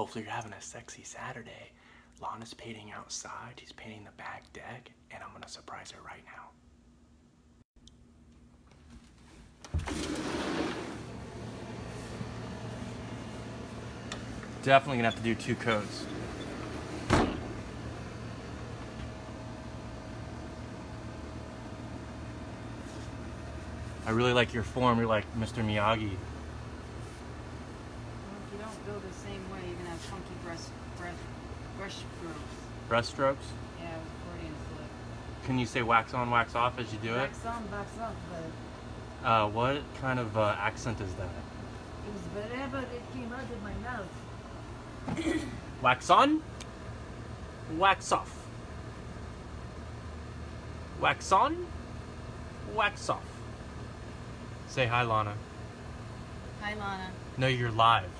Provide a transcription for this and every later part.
Hopefully you're having a sexy Saturday. Lana's painting outside. He's painting the back deck, and I'm gonna surprise her right now. Definitely gonna have to do two coats. I really like your form. You're like Mr. Miyagi. Well, if you don't the same way, you're have funky brush, brush, brush strokes. Breast strokes. Yeah, accordion flip. Can you say wax on, wax off as you do it? Backs on, backs off, but Uh, what kind of uh, accent is that? it was whatever that came out of my mouth. Wax on, wax off. Wax on, wax off. Say hi, Lana. Hi, Lana. No, you're live.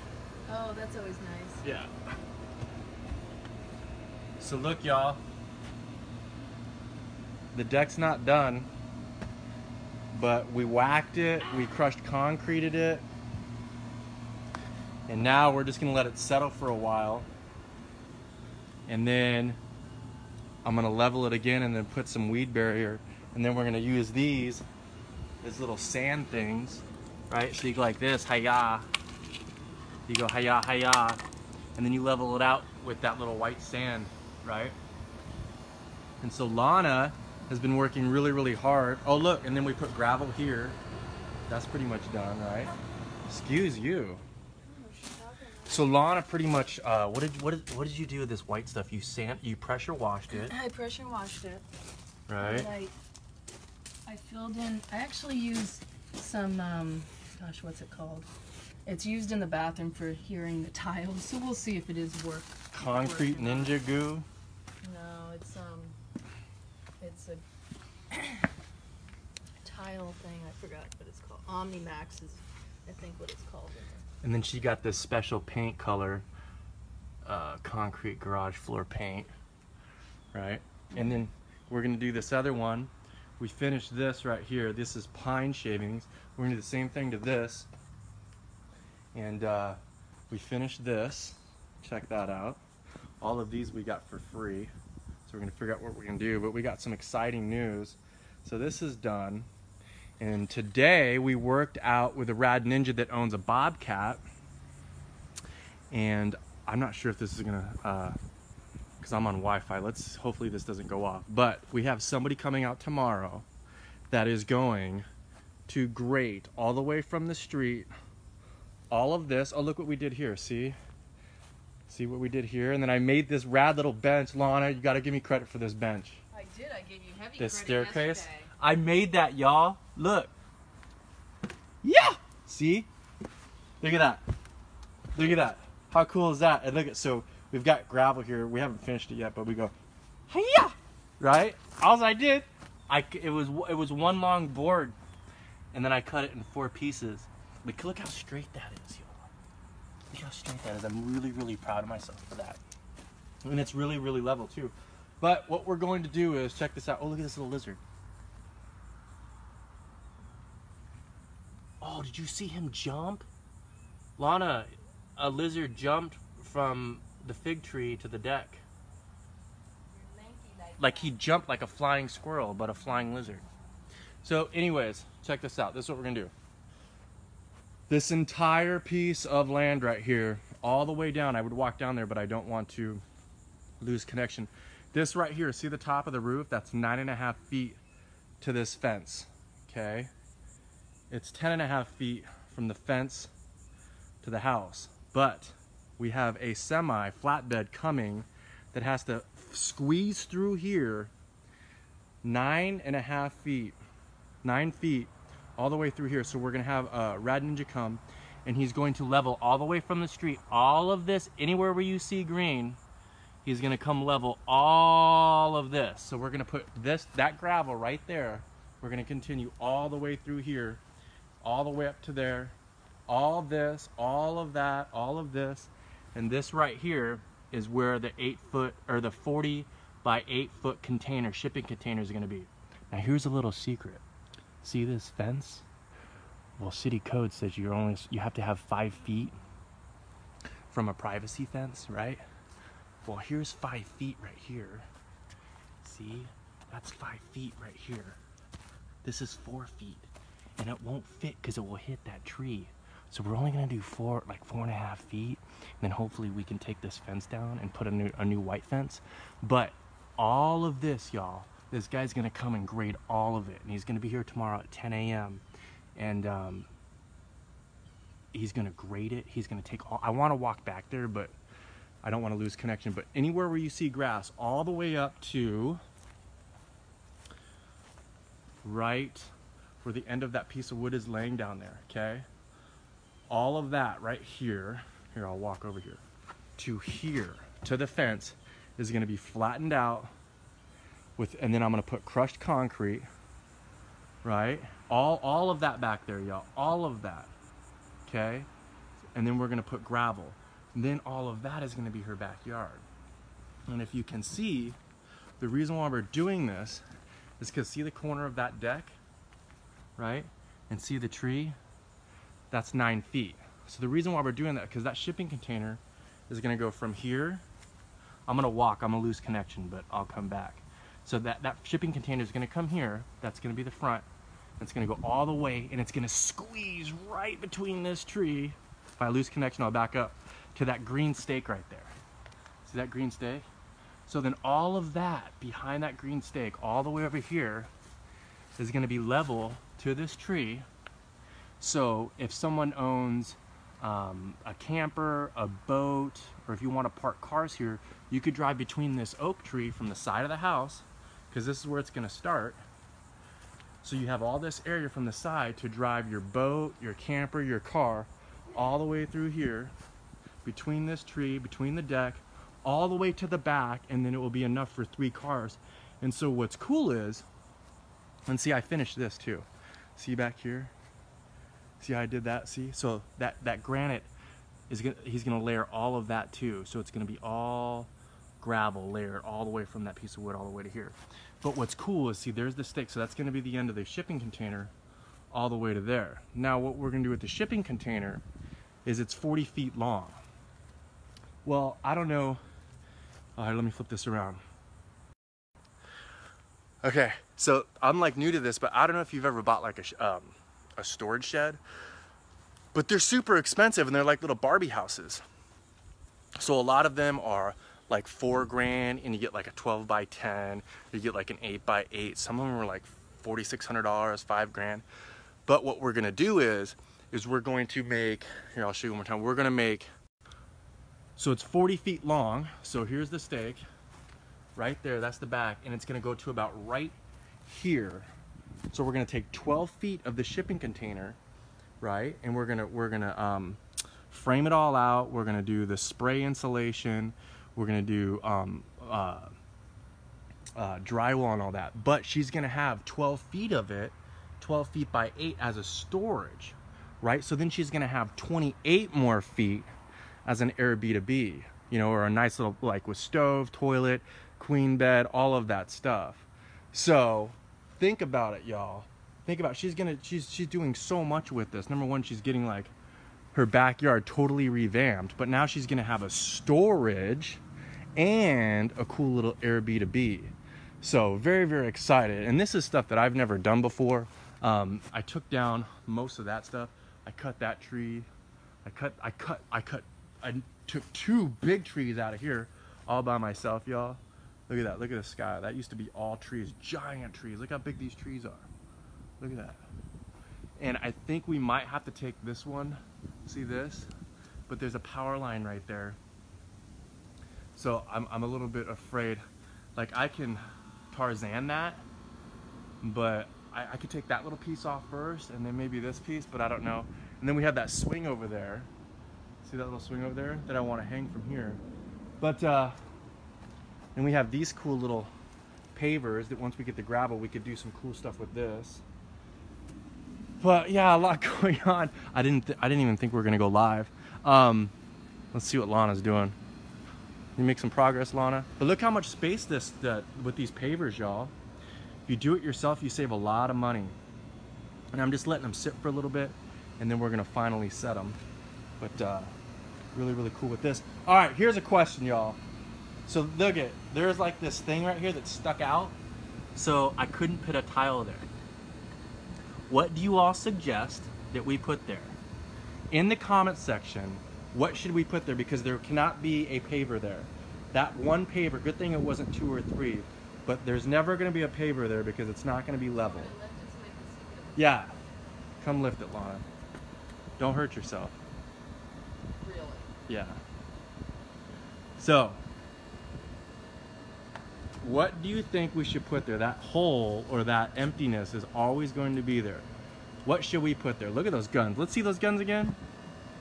Oh, that's always nice. Yeah. So look, y'all. The deck's not done, but we whacked it, we crushed concreted it, and now we're just gonna let it settle for a while. And then I'm gonna level it again and then put some weed barrier, and then we're gonna use these as little sand things, right? So you go like this, hiya. You go hiya, hiya, and then you level it out with that little white sand, right? And so Lana has been working really, really hard. Oh, look, and then we put gravel here. That's pretty much done, right? Excuse you. So Lana pretty much, uh, what did what did what did you do with this white stuff? You sand, you pressure washed it, I pressure washed it. right? I, I filled in. I actually used some. Um, gosh, what's it called? It's used in the bathroom for hearing the tiles. So we'll see if it is work. Concrete ninja goo. No, it's um, it's a tile thing. I forgot what it's called. OmniMax is, I think, what it's called. in there. And then she got this special paint color, uh, concrete garage floor paint, right? And then we're gonna do this other one. We finished this right here. This is pine shavings. We're gonna do the same thing to this. And uh, we finished this. Check that out. All of these we got for free. So we're gonna figure out what we're gonna do, but we got some exciting news. So this is done. And today we worked out with a rad ninja that owns a bobcat. And I'm not sure if this is gonna, uh, cause I'm on Wi-Fi. Let's hopefully this doesn't go off. But we have somebody coming out tomorrow that is going to grate all the way from the street. All of this. Oh, look what we did here. See? See what we did here? And then I made this rad little bench. Lana, you gotta give me credit for this bench. I did. I gave you heavy This staircase. yesterday. I made that, y'all. Look. Yeah. See? Look at that. Look at that. How cool is that? And look at so we've got gravel here. We haven't finished it yet, but we go, hiya, right? All I did, I it was it was one long board, and then I cut it in four pieces. Look, look how straight that is, y'all. Look how straight that is. I'm really really proud of myself for that, and it's really really level too. But what we're going to do is check this out. Oh, look at this little lizard. Oh, did you see him jump? Lana, a lizard jumped from the fig tree to the deck. Like he jumped like a flying squirrel, but a flying lizard. So, anyways, check this out. This is what we're gonna do. This entire piece of land right here, all the way down, I would walk down there, but I don't want to lose connection. This right here, see the top of the roof? That's nine and a half feet to this fence, okay? It's 10 and a half feet from the fence to the house. But we have a semi flatbed coming that has to squeeze through here nine and a half feet, nine feet all the way through here. So we're gonna have a Rad Ninja come and he's going to level all the way from the street. All of this, anywhere where you see green, he's gonna come level all of this. So we're gonna put this, that gravel right there. We're gonna continue all the way through here, all the way up to there, all this, all of that, all of this, and this right here is where the eight foot or the 40 by eight foot container, shipping container is gonna be. Now here's a little secret. See this fence? Well, city code says you're only, you have to have five feet from a privacy fence, right? Well, here's five feet right here. See, that's five feet right here. This is four feet and it won't fit because it will hit that tree. So we're only gonna do four, like four and a half feet. And then hopefully we can take this fence down and put a new, a new white fence. But all of this, y'all, this guy's gonna come and grade all of it. And he's gonna be here tomorrow at 10 a.m. And um, he's gonna grade it. He's gonna take all, I wanna walk back there, but I don't wanna lose connection. But anywhere where you see grass, all the way up to right where the end of that piece of wood is laying down there, okay? All of that right here, here, I'll walk over here, to here, to the fence, is gonna be flattened out with, and then I'm gonna put crushed concrete, right? All, all of that back there, y'all, all of that, okay? And then we're gonna put gravel. And then all of that is gonna be her backyard. And if you can see, the reason why we're doing this is because see the corner of that deck? right? And see the tree? That's nine feet. So the reason why we're doing that, because that shipping container is gonna go from here. I'm gonna walk, I'm gonna lose connection, but I'll come back. So that, that shipping container is gonna come here. That's gonna be the front. It's gonna go all the way and it's gonna squeeze right between this tree. If I lose connection, I'll back up to that green stake right there. See that green stake? So then all of that behind that green stake, all the way over here, is gonna be level to this tree. So if someone owns um, a camper, a boat, or if you want to park cars here, you could drive between this oak tree from the side of the house, because this is where it's going to start. So you have all this area from the side to drive your boat, your camper, your car, all the way through here, between this tree, between the deck, all the way to the back, and then it will be enough for three cars. And so what's cool is, and see I finished this too. See back here? See how I did that? See? So that, that granite is gonna, he's gonna layer all of that too. So it's gonna be all gravel layered all the way from that piece of wood all the way to here. But what's cool is see there's the stick. So that's gonna be the end of the shipping container all the way to there. Now what we're gonna do with the shipping container is it's 40 feet long. Well, I don't know. All right, let me flip this around. Okay, so I'm like new to this, but I don't know if you've ever bought like a, um, a storage shed, but they're super expensive and they're like little Barbie houses. So a lot of them are like four grand and you get like a 12 by 10, you get like an eight by eight. Some of them are like $4,600, five grand. But what we're gonna do is, is we're going to make, here I'll show you one more time. We're gonna make, so it's 40 feet long. So here's the stake right there, that's the back, and it's gonna go to about right here. So we're gonna take 12 feet of the shipping container, right? And we're gonna, we're gonna um, frame it all out. We're gonna do the spray insulation. We're gonna do um, uh, uh, drywall and all that. But she's gonna have 12 feet of it, 12 feet by eight as a storage, right? So then she's gonna have 28 more feet as an Airbnb, you know, or a nice little, like with stove, toilet, queen bed, all of that stuff. So think about it, y'all. Think about she's gonna she's she's doing so much with this. Number one, she's getting like her backyard totally revamped, but now she's gonna have a storage and a cool little Airbnb. So very very excited, and this is stuff that I've never done before. Um, I took down most of that stuff. I cut that tree. I cut I cut I cut I took two big trees out of here all by myself, y'all. Look at that. Look at the sky. That used to be all trees, giant trees. Look how big these trees are. Look at that. And I think we might have to take this one. See this? But there's a power line right there. So I'm, I'm a little bit afraid. Like I can Tarzan that, but I, I could take that little piece off first and then maybe this piece, but I don't know. And then we have that swing over there. See that little swing over there that I want to hang from here. But uh, and we have these cool little pavers that once we get the gravel, we could do some cool stuff with this. But yeah, a lot going on. I didn't, I didn't even think we were gonna go live. Um, let's see what Lana's doing. You make some progress, Lana. But look how much space this that with these pavers, y'all. If you do it yourself, you save a lot of money. And I'm just letting them sit for a little bit, and then we're gonna finally set them. But uh, really, really cool with this. All right, here's a question, y'all. So look at, there's like this thing right here that stuck out. So I couldn't put a tile there. What do you all suggest that we put there? In the comment section, what should we put there? Because there cannot be a paver there. That one paver, good thing it wasn't two or three, but there's never gonna be a paver there because it's not gonna be level. Yeah, come lift it, Lana. Don't hurt yourself. Really? Yeah. So, what do you think we should put there? That hole or that emptiness is always going to be there. What should we put there? Look at those guns. Let's see those guns again.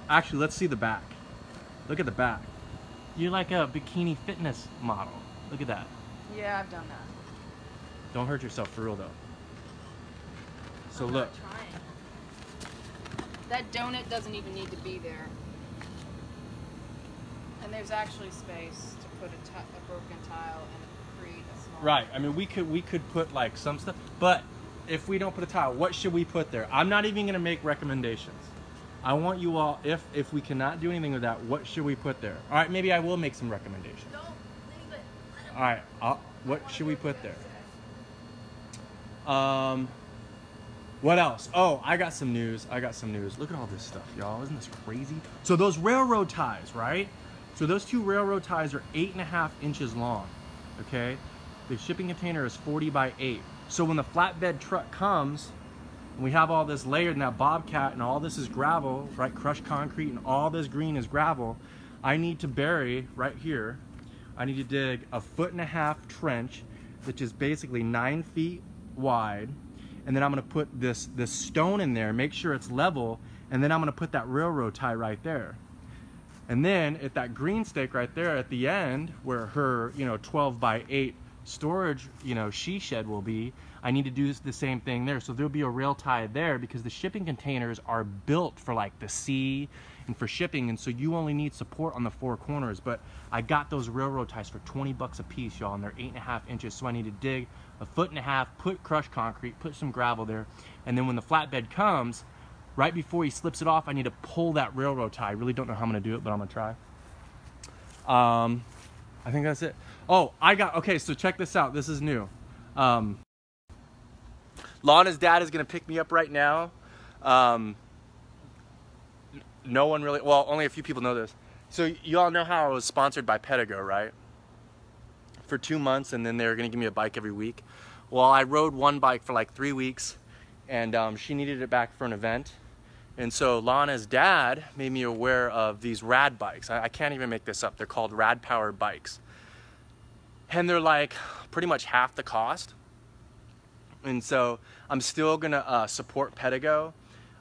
Actually, let's see the back. Look at the back. You're like a bikini fitness model. Look at that. Yeah, I've done that. Don't hurt yourself for real though. So I'm look, That donut doesn't even need to be there. And there's actually space to put a, a broken tile and a small. Right. I mean, we could we could put like some stuff, but if we don't put a tile, what should we put there? I'm not even gonna make recommendations. I want you all, if if we cannot do anything with that, what should we put there? All right, maybe I will make some recommendations. Don't leave it. Let 'em- All right, I'll, what should we put there? Um, what else? Oh, I got some news. I got some news. Look at all this stuff, y'all. Isn't this crazy? So those railroad ties, right? So those two railroad ties are eight and a half inches long. Okay, the shipping container is 40 by 8. So when the flatbed truck comes, and we have all this layered in that bobcat, and all this is gravel, right? Crushed concrete, and all this green is gravel. I need to bury right here. I need to dig a foot and a half trench, which is basically nine feet wide, and then I'm gonna put this this stone in there, make sure it's level, and then I'm gonna put that railroad tie right there. And then at that green stake right there at the end, where her, you know, 12 by 8 storage, you know, she shed will be, I need to do the same thing there. So there'll be a rail tie there because the shipping containers are built for like the sea and for shipping. And so you only need support on the four corners. But I got those railroad ties for 20 bucks a piece, y'all, and they're eight and a half inches. So I need to dig a foot and a half, put crushed concrete, put some gravel there. And then when the flatbed comes, right before he slips it off, I need to pull that railroad tie. I really don't know how I'm gonna do it, but I'm gonna try. Um, I think that's it. Oh, I got, okay, so check this out. This is new. Um, Lana's dad is gonna pick me up right now. Um, no one really, well, only a few people know this. So you all know how I was sponsored by Pedego, right? For two months, and then they were gonna give me a bike every week. Well, I rode one bike for like three weeks, and um, she needed it back for an event. And so Lana's dad made me aware of these rad bikes. I, I can't even make this up. They're called rad Power bikes. And they're like pretty much half the cost. And so I'm still gonna uh, support Pedego,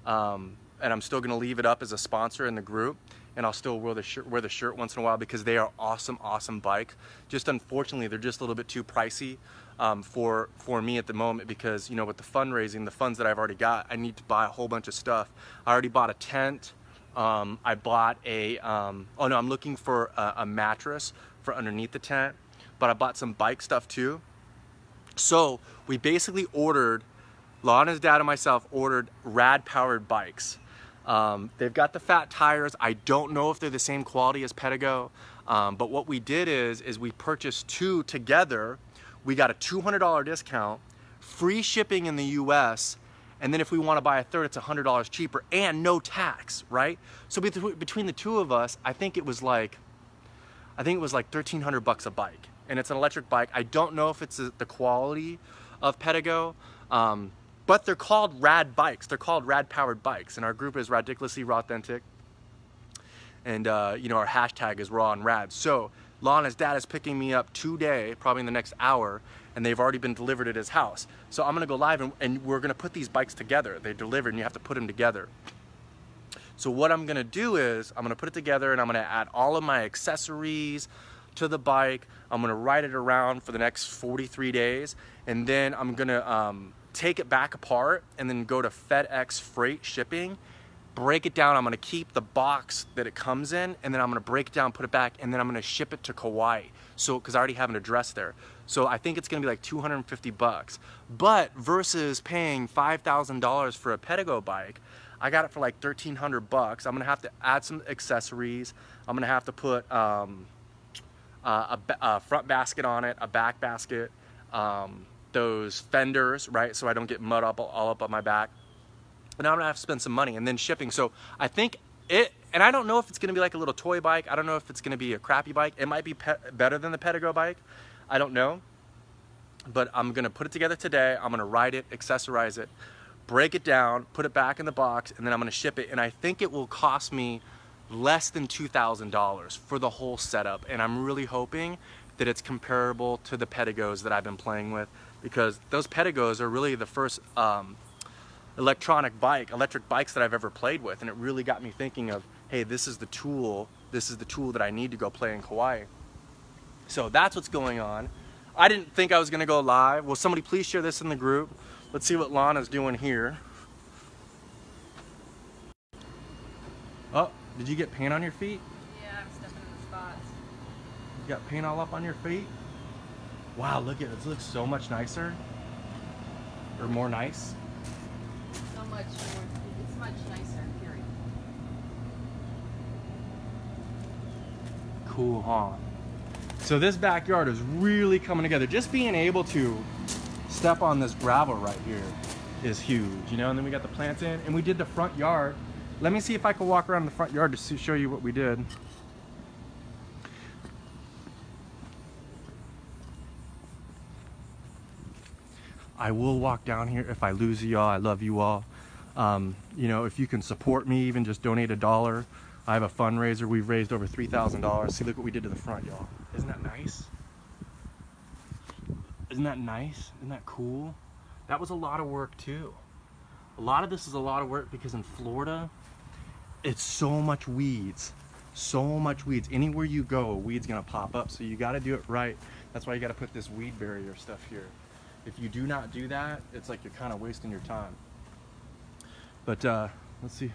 um, and I'm still gonna leave it up as a sponsor in the group. And I'll still wear the shirt, wear the shirt once in a while because they are awesome, awesome bike. Just unfortunately, they're just a little bit too pricey um, for for me at the moment because you know with the fundraising, the funds that I've already got, I need to buy a whole bunch of stuff. I already bought a tent. Um, I bought a um, oh no, I'm looking for a, a mattress for underneath the tent, but I bought some bike stuff too. So we basically ordered, Lana's dad and myself ordered rad powered bikes. Um, they've got the fat tires. I don't know if they're the same quality as Pedego, um, but what we did is, is we purchased two together. We got a $200 discount, free shipping in the US, and then if we want to buy a third, it's $100 cheaper and no tax, right? So between the two of us, I think it was like, I think it was like 1300 bucks a bike. And it's an electric bike. I don't know if it's the quality of Pedego, um, but they're called rad bikes. They're called rad powered bikes. And our group is ridiculously authentic. And uh, you know, our hashtag is raw and rad. So Lana's dad is picking me up today, probably in the next hour, and they've already been delivered at his house. So I'm gonna go live and, and we're gonna put these bikes together. They're delivered and you have to put them together. So what I'm gonna do is I'm gonna put it together and I'm gonna add all of my accessories to the bike. I'm gonna ride it around for the next 43 days and then I'm gonna um, take it back apart and then go to FedEx freight shipping, break it down. I'm gonna keep the box that it comes in and then I'm gonna break it down, put it back, and then I'm gonna ship it to Kauai. So, cause I already have an address there. So I think it's gonna be like 250 bucks. But versus paying $5,000 for a Pedego bike, I got it for like 1300 bucks. I'm gonna have to add some accessories. I'm gonna have to put um, uh, a, a, front basket on it, a back basket, um, those fenders, right? So I don't get mud up all up on my back. And now I'm gonna have to spend some money and then shipping. So I think it, and I don't know if it's gonna be like a little toy bike. I don't know if it's gonna be a crappy bike. It might be better than the Pedego bike. I don't know. But I'm gonna put it together today. I'm gonna ride it, accessorize it, break it down, put it back in the box, and then I'm gonna ship it. And I think it will cost me less than $2,000 for the whole setup. And I'm really hoping that it's comparable to the Pedegos that I've been playing with because those Pedegos are really the first um, electronic bike, electric bikes that I've ever played with. And it really got me thinking of, hey, this is the tool, this is the tool that I need to go play in Kauai. So that's what's going on. I didn't think I was gonna go live. Will somebody please share this in the group? Let's see what Lana's doing here. Oh, did you get paint on your feet? Yeah, I'm stepping in the spots. You got paint all up on your feet? Wow, look at it. This looks so much nicer. Or more nice. So much more. It's much nicer, period. Cool, huh? So this backyard is really coming together. Just being able to step on this gravel right here is huge, you know? And then we got the plants in and we did the front yard. Let me see if I can walk around the front yard to show you what we did. I will walk down here if I lose y'all. I love you all. Um, you know, if you can support me, even just donate a dollar. I have a fundraiser. We've raised over $3,000. See, look what we did to the front, y'all. Isn't that nice? Isn't that nice? Isn't that cool? That was a lot of work too. A lot of this is a lot of work because in Florida, it's so much weeds. So much weeds. Anywhere you go, weed's gonna pop up. So you gotta do it right. That's why you gotta put this weed barrier stuff here. If you do not do that, it's like you're kind of wasting your time. But uh, let's see.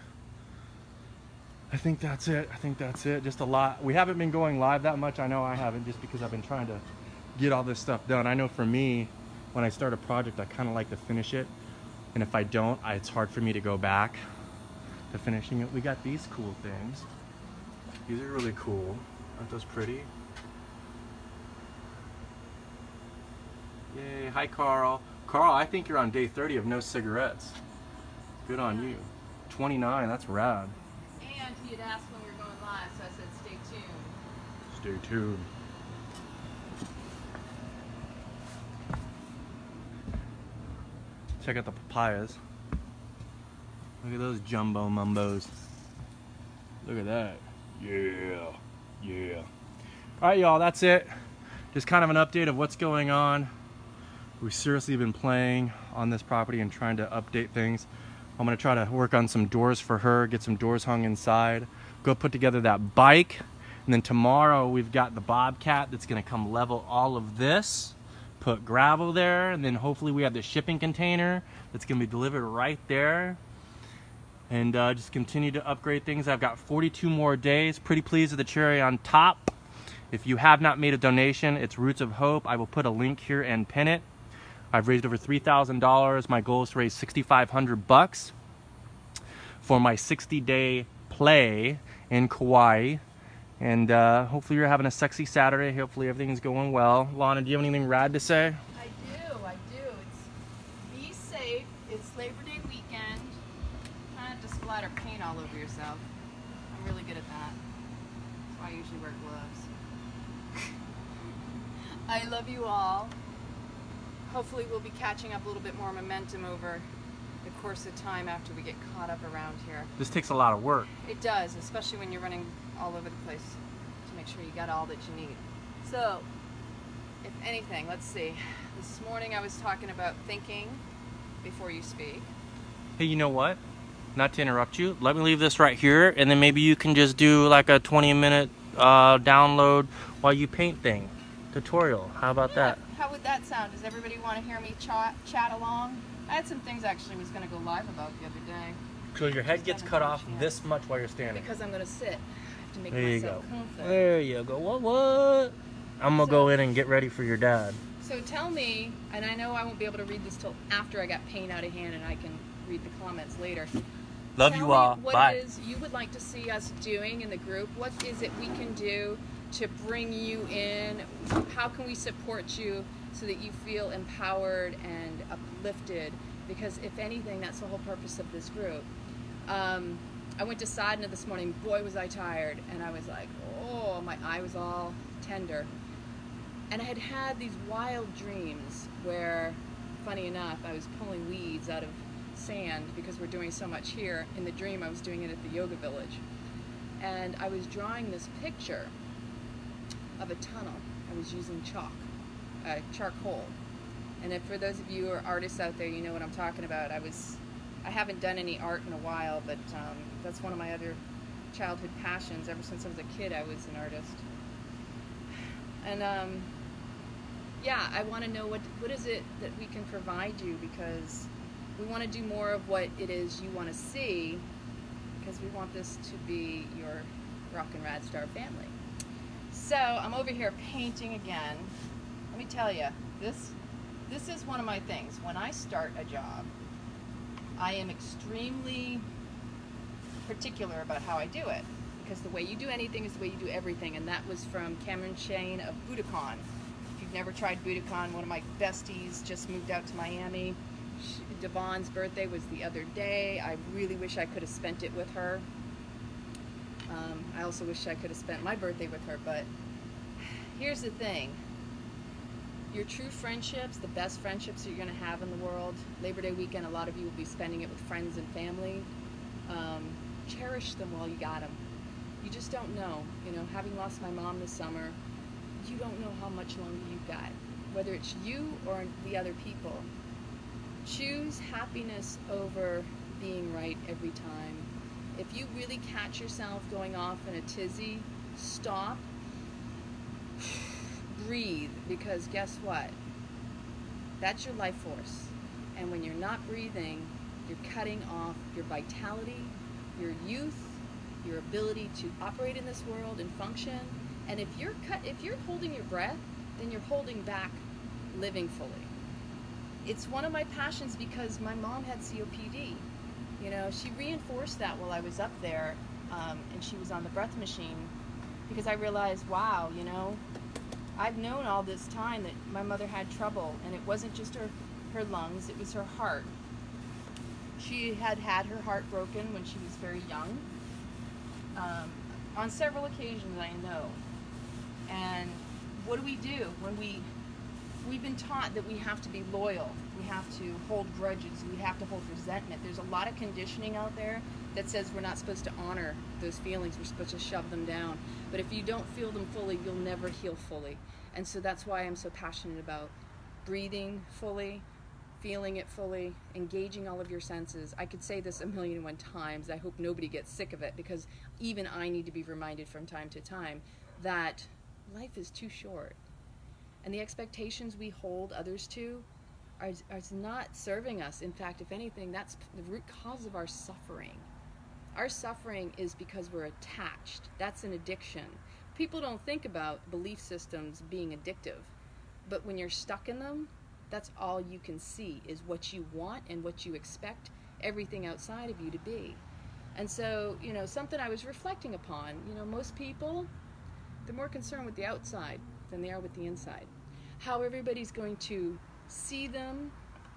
I think that's it. I think that's it. Just a lot. We haven't been going live that much. I know I haven't just because I've been trying to get all this stuff done. I know for me, when I start a project, I kind of like to finish it. And if I don't, I, it's hard for me to go back to finishing it. We got these cool things. These are really cool. Aren't those pretty? Yay, hi Carl. Carl, I think you're on day 30 of no cigarettes. Good on you. 29, that's rad. And he had asked when we were going live, so I said stay tuned. Stay tuned. Check out the papayas. Look at those jumbo mumbos. Look at that. Yeah, yeah. All right, y'all, that's it. Just kind of an update of what's going on. We've seriously been playing on this property and trying to update things. I'm gonna try to work on some doors for her, get some doors hung inside, go put together that bike. And then tomorrow we've got the Bobcat that's gonna come level all of this put gravel there and then hopefully we have the shipping container that's going to be delivered right there and uh, just continue to upgrade things. I've got 42 more days. Pretty pleased with the cherry on top. If you have not made a donation it's Roots of Hope. I will put a link here and pin it. I've raised over $3,000 my goal is to raise 6,500 bucks for my 60 day play in Kauai. And uh, hopefully you're having a sexy Saturday. Hopefully everything's going well. Lana, do you have anything rad to say? I do, I do. It's be safe. It's Labor Day weekend. Try not to splatter paint all over yourself. I'm really good at that. That's why I usually wear gloves. I love you all. Hopefully we'll be catching up a little bit more momentum over the course of time after we get caught up around here. This takes a lot of work. It does, especially when you're running all over the place to make sure you got all that you need. So, if anything, let's see. This morning I was talking about thinking before you speak. Hey, you know what? Not to interrupt you, let me leave this right here, and then maybe you can just do like a 20 minute uh, download while you paint thing tutorial. How about yeah, that? How would that sound? Does everybody want to hear me chat, chat along? I had some things actually I was going to go live about the other day. So your head Just gets cut off finished yet. this much while you're standing. Because I'm going to sit. I have to make There you go. comfortable. There you go. What? What? I'm gonna go in and get ready for your dad. So tell me, and I know I won't be able to read this till after I got paint out of hand and I can read the comments later. Love Tell you me all. What Bye. it is you would like to see us doing in the group? What is it we can do to bring you in? How can we support you so that you feel empowered and uplifted? Because if anything, that's the whole purpose of this group. Um, I went to Sadhana this morning. Boy, was I tired, and I was like, oh, my eye was all tender. And I had had these wild dreams where, funny enough, I was pulling weeds out of sand because we're doing so much here. In the dream, I was doing it at the yoga village. And I was drawing this picture of a tunnel. I was using chalk, uh, charcoal. And if for those of you who are artists out there, you know what I'm talking about. I was, I haven't done any art in a while, but um, that's one of my other childhood passions. Ever since I was a kid, I was an artist. And um, yeah, I want to know what what is it that we can provide you because we want to do more of what it is you want to see because we want this to be your rock and rad star family. So I'm over here painting again. Let me tell you, this this is one of my things. When I start a job, I am extremely particular about how I do it because the way you do anything is the way you do everything, and that was from Cameron Shayne of Budokon. If you've never tried Budokon, one of my besties just moved out to Miami. She, Devon's birthday was the other day. I really wish I could have spent it with her. Um, I also wish I could have spent my birthday with her, but here's the thing. Your true friendships, the best friendships you're going to have in the world, Labor Day weekend, a lot of you will be spending it with friends and family. Um, cherish them while you got them. You just don't know. You know, having lost my mom this summer, you don't know how much longer you've got, whether it's you or the other people. Choose happiness over being right every time. If you really catch yourself going off in a tizzy, stop, breathe, because guess what? That's your life force. And when you're not breathing, you're cutting off your vitality, your youth, your ability to operate in this world and function. And if you're cut, if you're holding your breath, then you're holding back living fully. It's one of my passions because my mom had COPD. You know, she reinforced that while I was up there, um, and she was on the breath machine, because I realized, wow, you know, I've known all this time that my mother had trouble, and it wasn't just her her lungs; it was her heart. She had had her heart broken when she was very young, um, on several occasions, I know. And what do we do when we we've been taught that we have to be loyal, we have to hold grudges, we have to hold resentment. There's a lot of conditioning out there that says we're not supposed to honor those feelings, we're supposed to shove them down. But if you don't feel them fully, you'll never heal fully. And so that's why I'm so passionate about breathing fully, feeling it fully, engaging all of your senses. I could say this a million and one times. I hope nobody gets sick of it because even I need to be reminded from time to time that life is too short and the expectations we hold others to are, are not serving us. In fact, if anything, that's the root cause of our suffering. Our suffering is because we're attached. That's an addiction. People don't think about belief systems being addictive, but when you're stuck in them, that's all you can see is what you want and what you expect everything outside of you to be. And so, you know, something I was reflecting upon, you know, most people, they're more concerned with the outside than they are with the inside. How everybody's going to see them,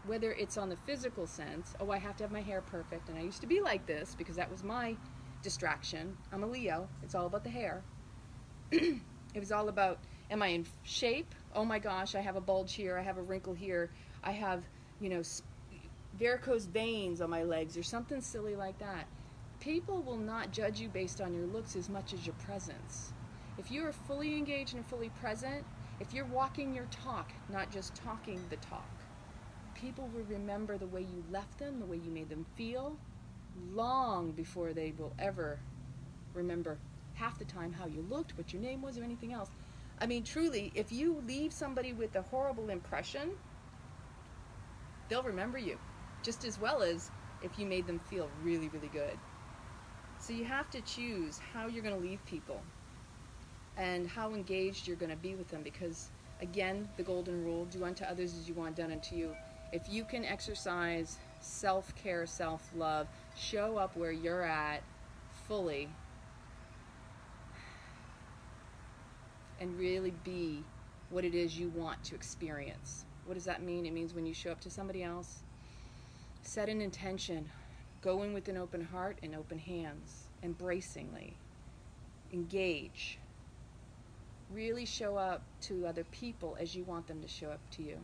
whether it's on the physical sense, oh, I have to have my hair perfect, and I used to be like this because that was my distraction. I'm a Leo, it's all about the hair. it was all about, am I in shape? Oh my gosh, I have a bulge here, I have a wrinkle here, I have, you know, varicose veins on my legs, or something silly like that. People will not judge you based on your looks as much as your presence. If you are fully engaged and fully present, if you're walking your talk, not just talking the talk, people will remember the way you left them, the way you made them feel, long before they will ever remember half the time how you looked, what your name was, or anything else. I mean, truly, if you leave somebody with a horrible impression, they'll remember you just as well as if you made them feel really, really good. So you have to choose how you're going to leave people and how engaged you're going to be with them because, again, the golden rule do unto others as you want done unto you. If you can exercise self care, self love. Show up where you're at fully and really be what it is you want to experience. What does that mean? It means when you show up to somebody else, set an intention, go in with an open heart and open hands, embracingly, engage. Really show up to other people as you want them to show up to you.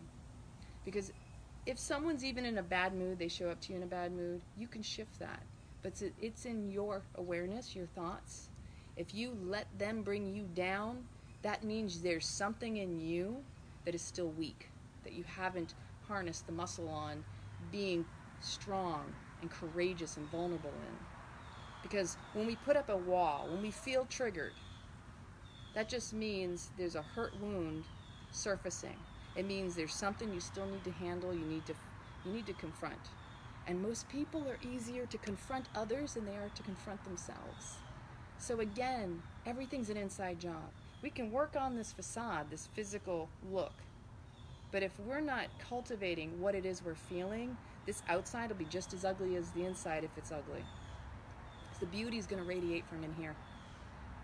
Because if someone's even in a bad mood, they show up to you in a bad mood, you can shift that. But it's in your awareness, your thoughts. If you let them bring you down, that means there's something in you that is still weak, that you haven't harnessed the muscle on being strong and courageous and vulnerable in. Because when we put up a wall, when we feel triggered, that just means there's a hurt wound surfacing. It means there's something you still need to handle, you need to you need to confront. And most people are easier to confront others than they are to confront themselves. So again, everything's an inside job. We can work on this facade, this physical look. But if we're not cultivating what it is we're feeling, this outside will be just as ugly as the inside if it's ugly. the beauty is going to radiate from in here.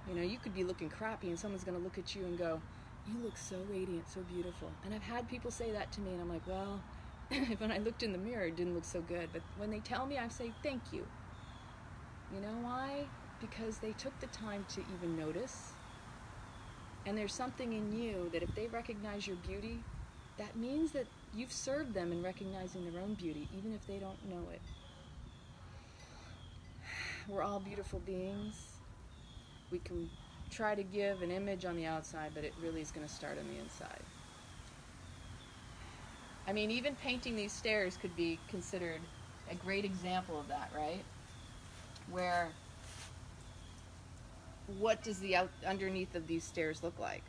You know, you could be looking crappy and someone's to look at you and go, You look so radiant, so beautiful. And I've had people say that to me, and I'm like, Well, when I looked in the mirror, it didn't look so good. But when they tell me, I say, Thank you. You know why? Because they took the time to even notice. And there's something in you that if they recognize your beauty, that means that you've served them in recognizing their own beauty, even if they don't know it. We're all beautiful beings. We can try to give an image on the outside, but it really is going to start on the inside. I mean, even painting these stairs could be considered a great example of that, right? Where what does the out underneath of these stairs look like?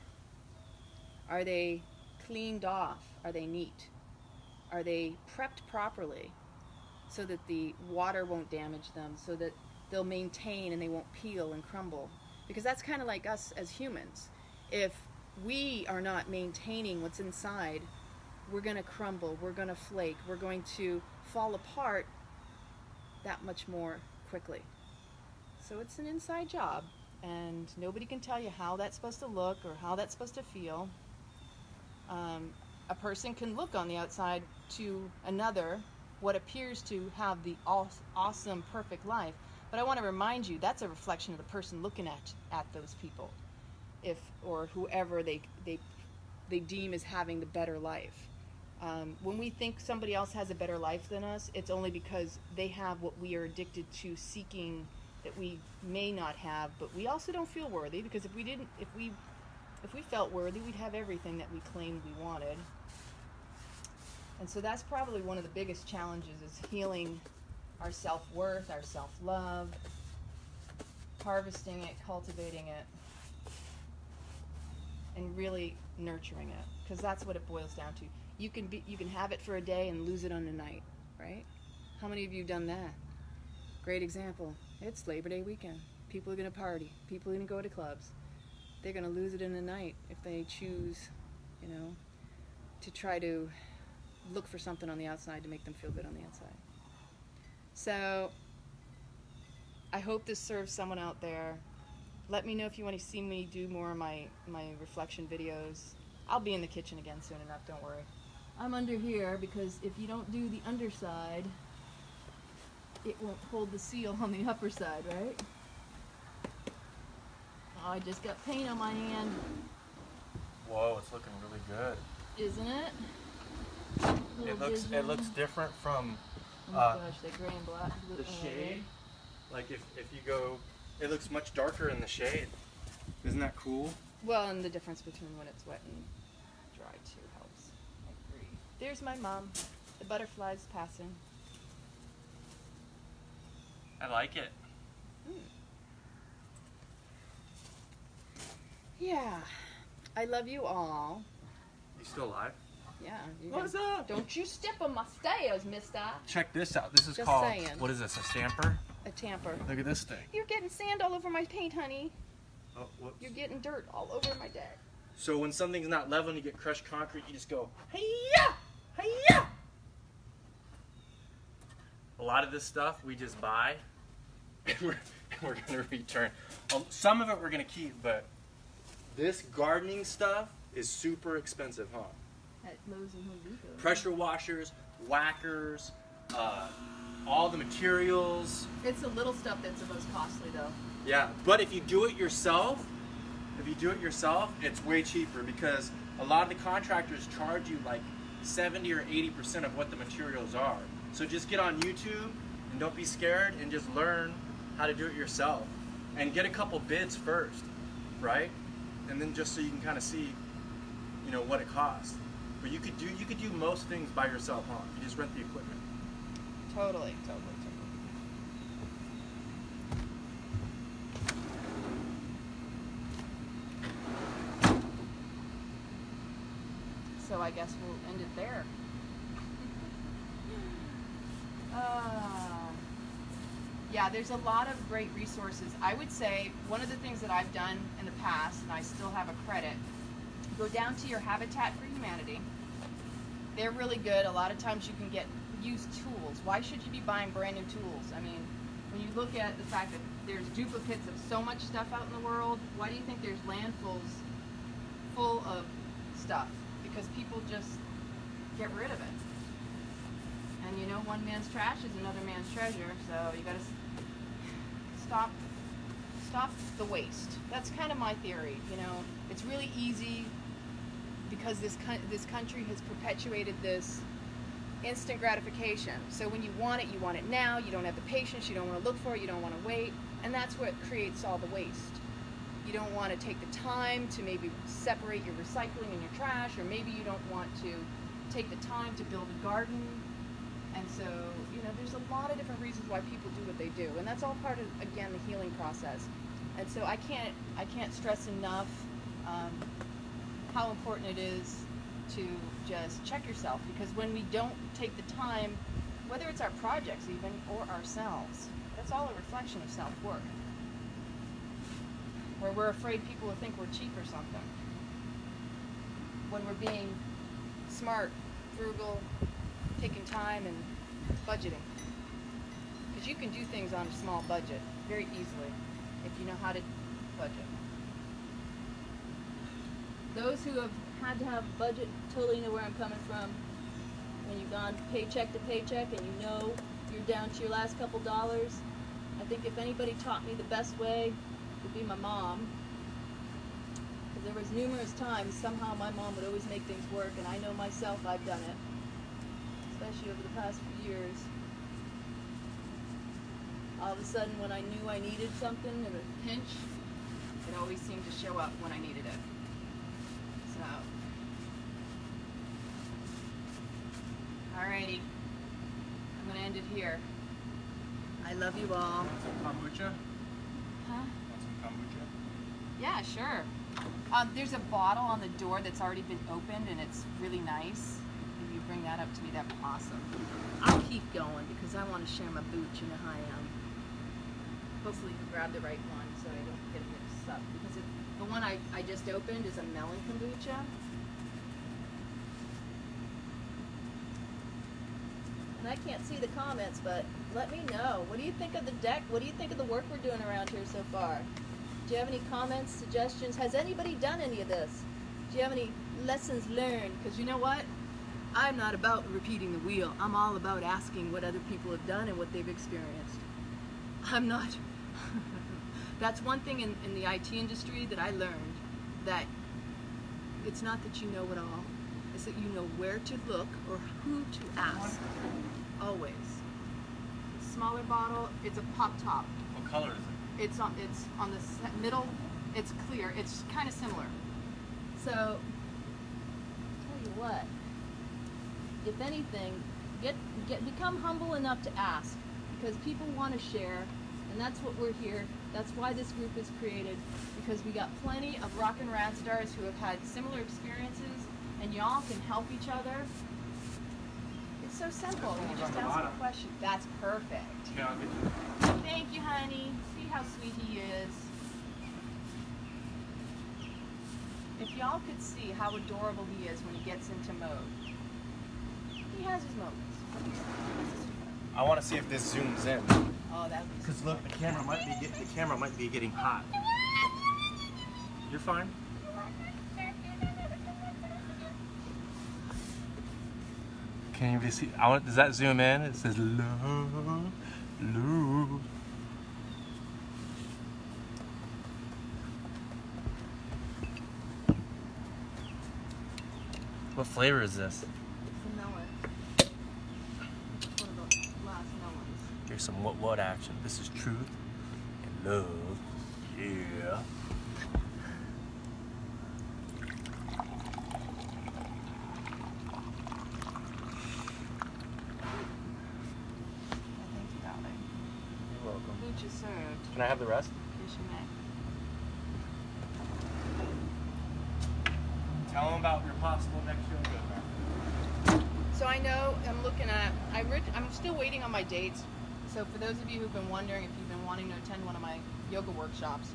Are they cleaned off? Are they neat? Are they prepped properly so that the water won't damage them, so that they'll maintain and they won't peel and crumble? Because that's kind of like us as humans. If we are not maintaining what's inside, we're going to crumble, we're going to flake, we're going to fall apart that much more quickly. So it's an inside job and nobody can tell you how that's supposed to look or how that's supposed to feel. Um, a person can look on the outside to another what appears to have the awesome, perfect life. But I want to remind you that's a reflection of the person looking at at those people, if or whoever they they they deem as having the better life. Um, when we think somebody else has a better life than us, it's only because they have what we are addicted to seeking that we may not have, but we also don't feel worthy because if we didn't, if we, if we felt worthy, we'd have everything that we claimed we wanted. And so that's probably one of the biggest challenges is healing our self-worth, our self-love, harvesting it, cultivating it, and really nurturing it because that's what it boils down to. You can be you can have it for a day and lose it on a night, right? How many of you done that? Great example. It's Labor Day weekend. People are going to party. People are going to go to clubs. They're going to lose it in a night if they choose, you know, to try to look for something on the outside to make them feel good on the inside. So, I hope this serves someone out there. Let me know if you want to see me do more of my, my reflection videos. I'll be in the kitchen again soon enough, don't worry. I'm under here because if you don't do the underside, it won't hold the seal on the upper side, right? Oh, I just got paint on my hand. Whoa, it's looking really good. Isn't it? It looks it looks different from oh uh, gosh, the gray and black. The shade. Like if, if you go it looks much darker in the shade. Isn't that cool? Well, and the difference between when it's wet and dry too helps. I agree. There's my mom. The butterflies passing. I like it. Hmm. Yeah. I love you all. You still alive? Yeah. What's up? Don't you step on my stairs, mister. Check this out. This is Just called, saying. what is this, a stamper? A tamper. Look at this thing. You're getting sand all over my paint, honey. Oh, whoops. You're getting dirt all over my deck. So when something's not level and you get crushed concrete, you just go, hey-ya! Hey-ya! A lot of this stuff we just buy and we're, we're gonna return. Um, Some of it we're gonna keep, but this gardening stuff is super expensive, huh? At Lowe's and Home Depot. Pressure washers, whackers, uh, all the materials. It's the little stuff that's the most costly though. Yeah, but if you do it yourself, if you do it yourself, it's way cheaper because a lot of the contractors charge you like 70 or 80% of what the materials are. So just get on YouTube and don't be scared and just learn how to do it yourself and get a couple bids first, right? And then just so you can kind of see, you know, what it costs. But you could do you could do most things by yourself, huh? You just rent the equipment. Totally, totally, totally. So I guess we'll end it there. Uh, yeah, there's a lot of great resources. I would say one of the things that I've done in the past, and I still have a credit, go down to your Habitat for Humanity. They're really good. A lot of times you can get used tools. Why should you be buying brand new tools? I mean, when you look at the fact that there's duplicates of so much stuff out in the world, why do you think there's landfills full of stuff? Because people just get rid of it. And you know, one man's trash is another man's treasure, so you gotta stop stop the waste. That's kind of my theory. You know, it's really easy because this this country has perpetuated this instant gratification. So when you want it, you want it now. You don't have the patience. You don't want to look for it. You don't want to wait, and that's what creates all the waste. You don't want to take the time to maybe separate your recycling and your trash, or maybe you don't want to take the time to build a garden. And so, you know, there's a lot of different reasons why people do what they do, and that's all part of again the healing process. And so I can't I can't stress enough um, how important it is to just check yourself because when we don't take the time, whether it's our projects even or ourselves, that's all a reflection of self worth. Where we're afraid people will think we're cheap or something. When we're being smart, frugal, taking time and budgeting. Because you can do things on a small budget very easily if you know how to budget. Those who have had to have budget totally know where I'm coming from. When you've gone paycheck to paycheck and you know you're down to your last couple dollars. I think if anybody taught me the best way, it would be my mom. Because there was numerous times somehow my mom would always make things work, and I know myself I've done it, especially over the past few years. All of a sudden, when I knew I needed something in a pinch, it always seemed to show up when I needed it. So, alrighty, I'm gonna end it here. I love you all. Want some kombucha? Huh? Want some kombucha? Yeah, sure. Um, there's a bottle on the door that's already been opened and it's really nice. If you bring that up to me, that'd be awesome. I'll keep going because I want to share my booch and how I am. Hopefully, you grab the right one so I don't get mixed up. Because it, the one I, I just opened is a melon kombucha. And I can't see the comments, but let me know. What do you think of the deck? What do you think of the work we're doing around here so far? Do you have any comments, suggestions? Has anybody done any of this? Do you have any lessons learned? Because you know what? I'm not about repeating the wheel. I'm all about asking what other people have done and what they've experienced. I'm not. That's one thing in, in the IT industry that I learned that it's not that you know it all, it's that you know where to look or who to ask. Always. Smaller bottle, it's a pop top. What color is it? It's on it's on the middle. It's clear. It's kind of similar. So, tell you what. If anything, get get become humble enough to ask because people want to share, and that's what we're here. That's why this group is created because we got plenty of rock and rad stars who have had similar experiences, and y'all can help each other. It's so simple. You just ask a question. That's perfect. Okay, I'll get you. Thank you, honey. See how sweet he is. If y'all could see how adorable he is when he gets into mode. He has his moments. I want to see if this zooms in. Oh, that Because look, the camera might be get, the camera might be getting hot. You're fine. Can you see? I want. Does that zoom in? It says love, love. What flavor is this? Melon. One of the last melons. Here's some what what action. This is truth and love. Yeah. Thank you, darling. You're welcome. Food is served. Can I have the rest? Yes, you may. Tell them about your possible next yoga. So I know I'm looking at. I ri- I'm still waiting on my dates. So for those of you who've been wondering if you've been wanting to attend one of my yoga workshops,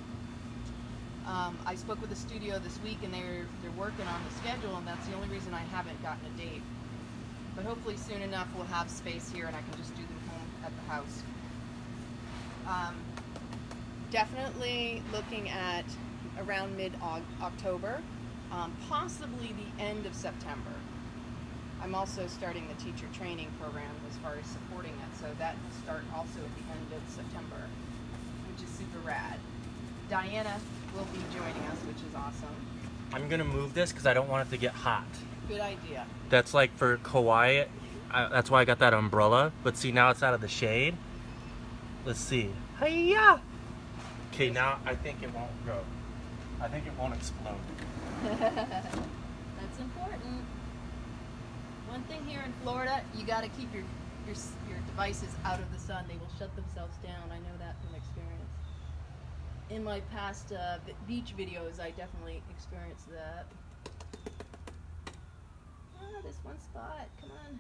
um, I spoke with the studio this week and they're they're working on the schedule, and that's the only reason I haven't gotten a date. But hopefully soon enough we'll have space here and I can just do them home at the house. Um, definitely looking at around mid October, um, possibly the end of September. I'm also starting the teacher training program as far as supporting it, so that will start also at the end of September, which is super rad. Diana will be joining us, which is awesome. I'm gonna move this because I don't want it to get hot. Good idea. That's like for Kauai. I, that's why I got that umbrella. But see, now it's out of the shade. Let's see. Hiya! Okay, now I think it won't go. I think it won't explode. That's important. One thing here in Florida, you got to keep your, your your devices out of the sun. They will shut themselves down. I know that from experience. In my past uh, beach videos, I definitely experienced that. Ah, this one spot. Come on.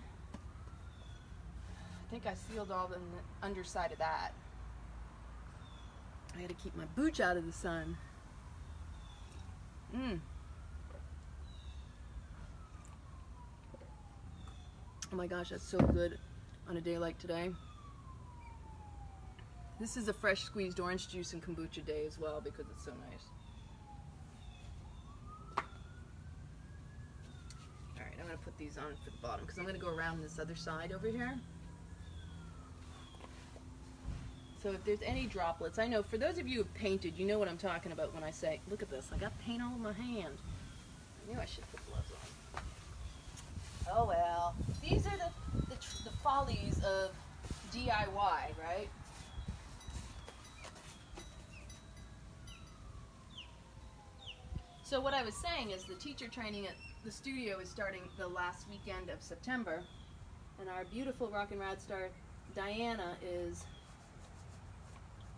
I think I sealed all the underside of that. I got to keep my booch out of the sun. Mmm. Oh my gosh, that's so good on a day like today. This is a fresh squeezed orange juice and kombucha day as well because it's so nice. Alright, I'm going to put these on for the bottom because I'm going to go around this other side over here. So if there's any droplets, I know for those of you who've painted, you know what I'm talking about when I say, look at this, I got paint all in my hand. I knew I should put. Oh well, these are the, the, the follies of DIY, right? So what I was saying is the teacher training at the studio is starting the last weekend of September, and our beautiful rock and rad star Diana is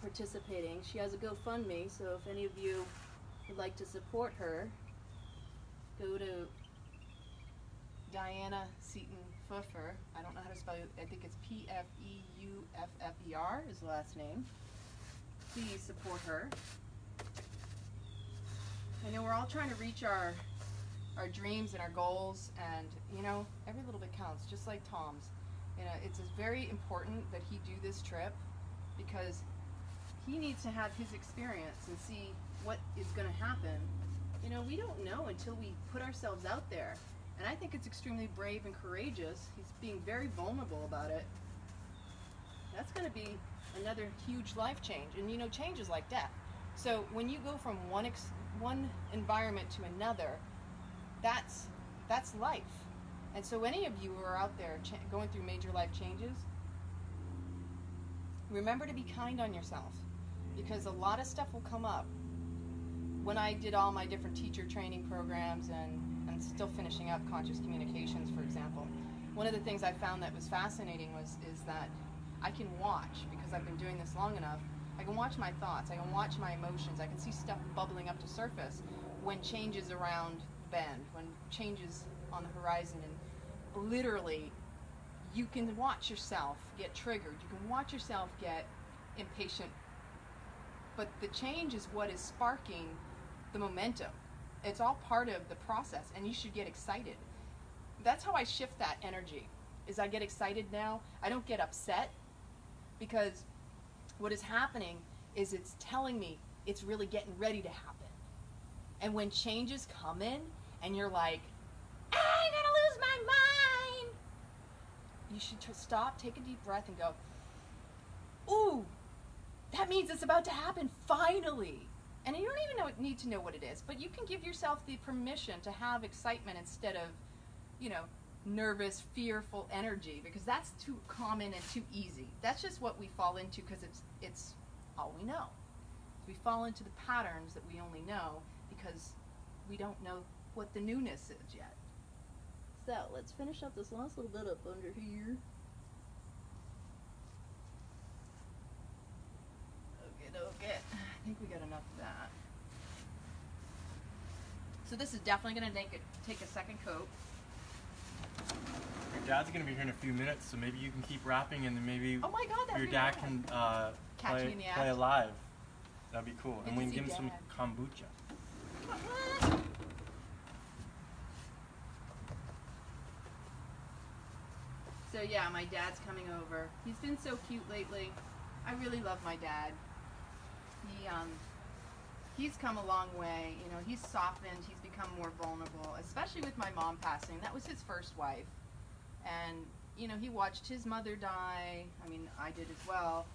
participating. She has a GoFundMe, so if any of you would like to support her, go to Diana Seaton Pfeffer. I don't know how to spell it. I think it's P F E U F F E R is the last name. Please support her. I know we're all trying to reach our our dreams and our goals, and you know every little bit counts. Just like Tom's, you know it's very important that he do this trip because he needs to have his experience and see what is going to happen. You know, we don't know until we put ourselves out there. And I think it's extremely brave and courageous. He's being very vulnerable about it. That's going to be another huge life change. And you know, change is like death. So when you go from one one environment to another, that's that's life. And so any of you who are out there going through major life changes, remember to be kind on yourself because a lot of stuff will come up. When I did all my different teacher training programs and, and still finishing up conscious communications, for example, one of the things I found that was fascinating was is that I can watch because I've been doing this long enough. I can watch my thoughts. I can watch my emotions. I can see stuff bubbling up to surface when changes around bend, when changes on the horizon, and literally you can watch yourself get triggered. You can watch yourself get impatient. But the change is what is sparking the momentum. It's all part of the process, and you should get excited. That's how I shift that energy. is I get excited now. I don't get upset because what is happening is it's telling me it's really getting ready to happen. And when changes come in and you're like, I'm gonna lose my mind, you should stop, take a deep breath, and go, Ooh, that means it's about to happen finally. And you don't even know, need to know what it is, but you can give yourself the permission to have excitement instead of, you know, nervous, fearful energy because that's too common and too easy. That's just what we fall into because it's it's all we know. We fall into the patterns that we only know because we don't know what the newness is yet. So let's finish up this last little bit up under here. Okay, okay. I think we got enough. So this is definitely going to take a, take a second coat. Your dad's gonna be here in a few minutes, so maybe you can keep rapping, and then maybe Oh my god, your dad can uh, play, me in the play live. That'd be cool, Good and we can give him some kombucha. So yeah, my dad's coming over. He's been so cute lately. I really love my dad. He um he's come a long way. You know, he's softened, he's become more vulnerable, especially with my mom passing. That was his first wife. And you know, he watched his mother die. I mean, I did as well.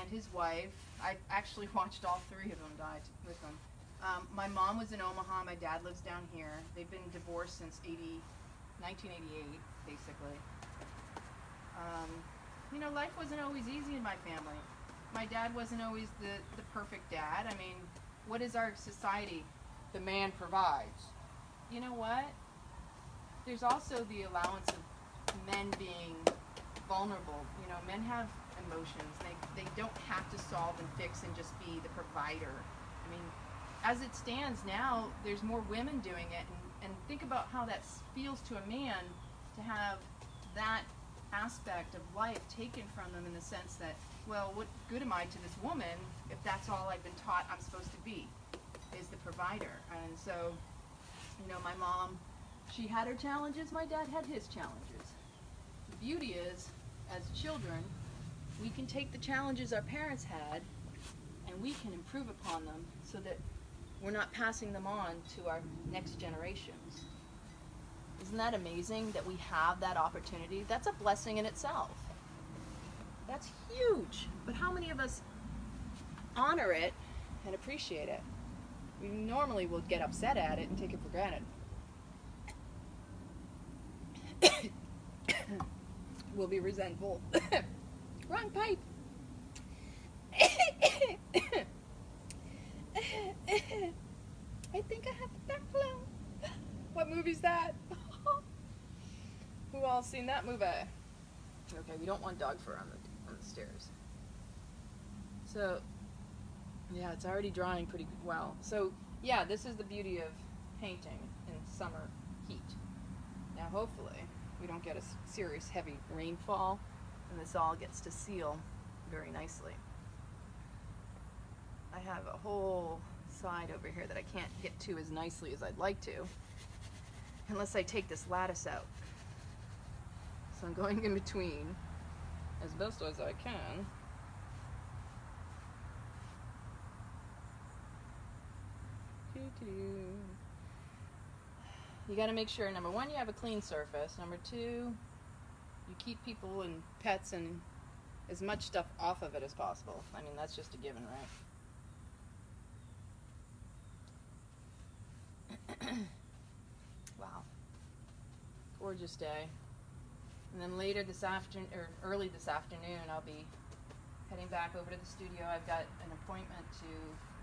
And his wife. I actually watched all three of them die with him. Um, my mom was in Omaha. My dad lives down here. They've been divorced since 80, 1988, basically. Um, you know, life wasn't always easy in my family. My dad wasn't always the, the perfect dad. I mean, what is our society? The man provides. You know what? There's also the allowance of men being vulnerable. You know, men have emotions. They, they don't have to solve and fix and just be the provider. I mean, as it stands now, there's more women doing it. And, and think about how that feels to a man to have that aspect of life taken from them in the sense that, well, what good am I to this woman if that's all I've been taught I'm supposed to be, is the provider. And so, you know, my mom, she had her challenges, my dad had his challenges. The beauty is, as children, we can take the challenges our parents had and we can improve upon them so that we're not passing them on to our next generations. Isn't that amazing that we have that opportunity? That's a blessing in itself. That's huge. But how many of us honor it and appreciate it? We normally will get upset at it and take it for granted. we'll be resentful. Wrong pipe. I think I have the back flow. What movie's that? Who all seen that movie? Okay, we don't want dog fur on the on the stairs. So, yeah, it's already drying pretty well. So, yeah, this is the beauty of painting in summer heat. Now, hopefully, we don't get a serious heavy rainfall, and this all gets to seal very nicely. I have a whole side over here that I can't get to as nicely as I'd like to, unless I take this lattice out. So I'm going in between as best as I can. You got to make sure number one, you have a clean surface. Number two, you keep people and pets and as much stuff off of it as possible. I mean, that's just a given, right? wow. Gorgeous day. And then later this afternoon, or early this afternoon, I'll be heading back over to the studio. I've got an appointment to.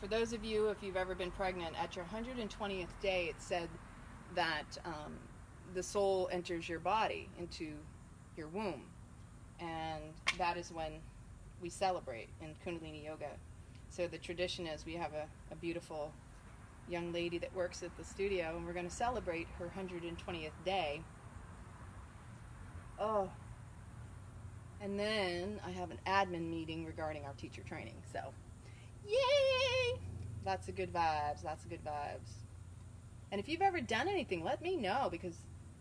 For those of you, if you've ever been pregnant, at your 120th day, it said that um, the soul enters your body into your womb. And that is when we celebrate in Kundalini Yoga. So the tradition is we have a, a beautiful young lady that works at the studio, and we're going to celebrate her 120th day. Oh. And then I have an admin meeting regarding our teacher training. So, yay! Lots of good vibes, lots of good vibes. And if you've ever done anything, let me know because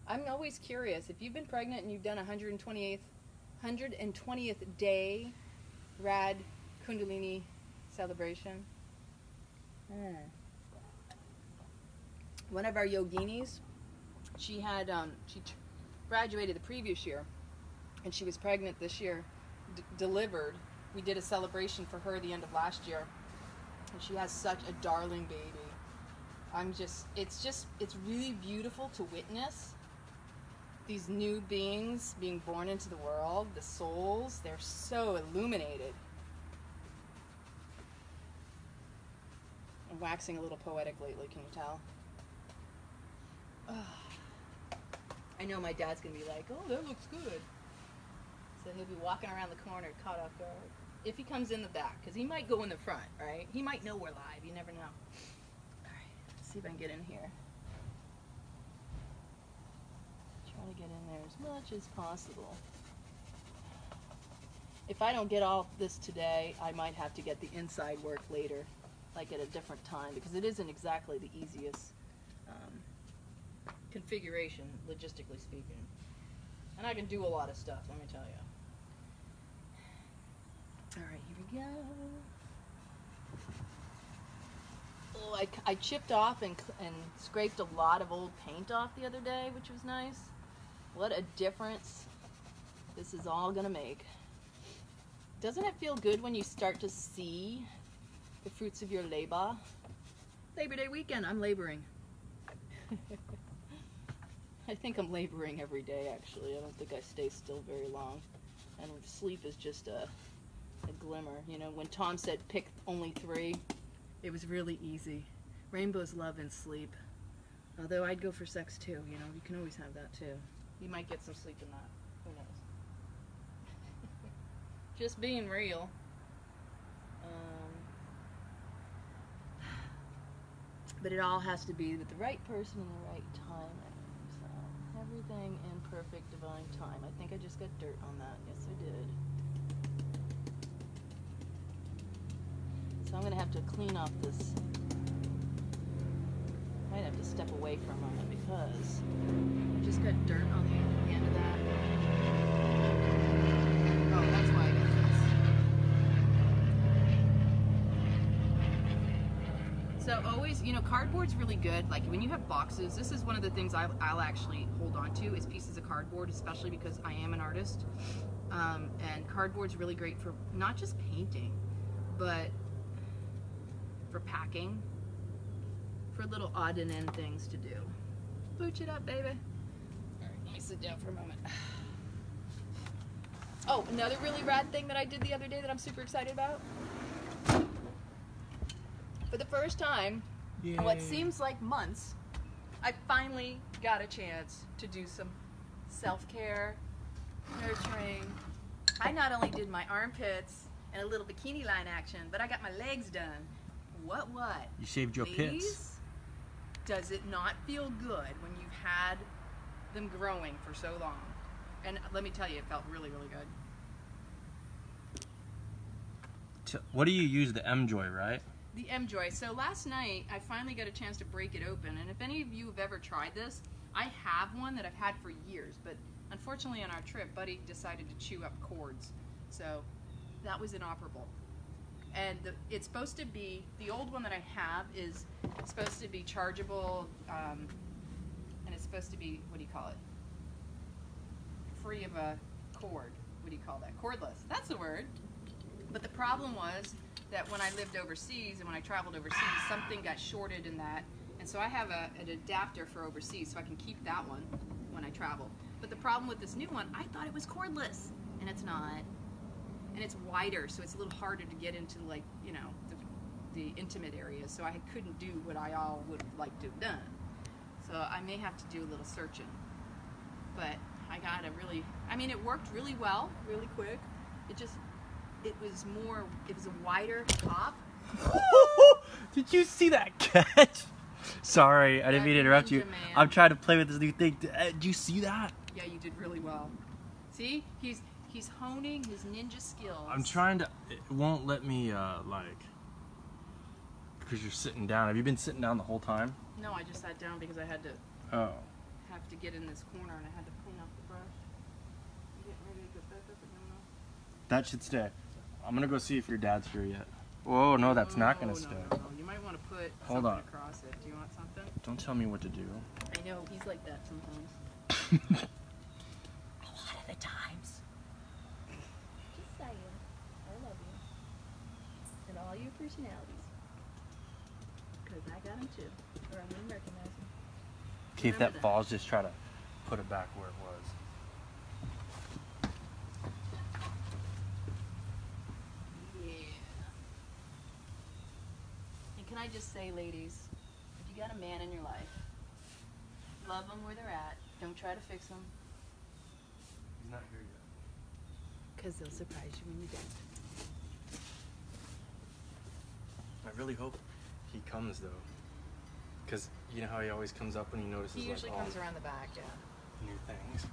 I'm always curious. If you've been pregnant and you've done a 128th, 120th day rad kundalini celebration, hmm. one of our yoginis, she had um, she graduated the previous year, and she was pregnant this year, d- delivered. We did a celebration for her the end of last year, and she has such a darling baby. I'm just, it's just, it's really beautiful to witness these new beings being born into the world, the souls, they're so illuminated. I'm waxing a little poetic lately, can you tell? I know my dad's gonna be like, oh, that looks good. So he'll be walking around the corner caught off guard. If he comes in the back, because he might go in the front, right? He might know we're live, you never know. Alright, let's see if I can get in here. Try to get in there as much as possible. If I don't get all this today, I might have to get the inside work later, like at a different time, because it isn't exactly the easiest um, configuration, logistically speaking. And I can do a lot of stuff, let me tell you. Alright, here we go. Oh, I, I chipped off and, and scraped a lot of old paint off the other day, which was nice. What a difference this is all gonna make. Doesn't it feel good when you start to see the fruits of your labor? Labor Day weekend, I'm laboring. I think I'm laboring every day, actually. I don't think I stay still very long. And sleep is just a, a glimmer. You know, when Tom said pick only three, it was really easy. Rainbows love and sleep. Although I'd go for sex too, you know, you can always have that too. You might get some sleep in that. Who knows? Just being real. Um, but it all has to be with the right person in the right time. So everything in perfect divine time. I think I just got dirt on that. Yes, I did. So I'm gonna have to clean off this. I Might have to step away for a moment because I just got dirt on the end of that. Oh, that's why I got this. So always, you know, cardboard's really good. Like when you have boxes, this is one of the things I'll, I'll actually hold on to is pieces of cardboard, especially because I am an artist. Um, and cardboard's really great for not just painting, but for packing, for little odd and end things to do. Booch it up, baby. All right, let me sit down for a moment. Oh, another really rad thing that I did the other day that I'm super excited about. For the first time in what seems like months, I finally got a chance to do some self-care, nurturing. I not only did my armpits and a little bikini line action, but I got my legs done. What what? You saved your pits. Does it not feel good when you've had them growing for so long? And let me tell you, it felt really, really good. What do you use? The Emjoi, right? The Emjoi. So last night, I finally got a chance to break it open. And if any of you have ever tried this, I have one that I've had for years. But unfortunately, on our trip, Buddy decided to chew up cords. So that was inoperable. And the, it's supposed to be, the old one that I have is supposed to be chargeable, um, and it's supposed to be, what do you call it? Free of a cord. What do you call that? Cordless. That's the word. But the problem was that when I lived overseas and when I traveled overseas, something got shorted in that. And so I have a, an adapter for overseas so I can keep that one when I travel. But the problem with this new one, I thought it was cordless, and it's not. And it's wider, so it's a little harder to get into like, you know, the, the intimate areas. So I couldn't do what I all would like to have done. So I may have to do a little searching. But I got a really, I mean, it worked really well, really quick. It just, it was more, it was a wider top. Did you see that catch? Sorry, I didn't mean to interrupt you. Man. I'm trying to play with this new thing. Uh, Did you see that? Yeah, you did really well. See, he's he's honing his ninja skills. I'm trying to. It won't let me uh like. Because you're sitting down. Have you been sitting down the whole time? No, I just sat down because I had to Oh. have to get in this corner and I had to clean off the brush. I'm getting ready to go back up again now. That should stay. I'm gonna go see if your dad's here yet. Whoa, no, that's not gonna No, stay. No, no, You might want to put Hold something on. across it. Do you want something? Don't tell me what to do. I know he's like that sometimes. A lot of the times. Just saying. I love you. And all your personalities. Because I got them too. Or I'm going to recognize them. Remember that that. falls, just try to put it back where it was. Yeah. And can I just say, ladies, if you got a man in your life, love them where they're at. Don't try to fix them, He's not here yet. because they'll surprise you when you don't. I really hope he comes though, because you know how he always comes up when he notices He usually like all comes around the back, yeah. new things.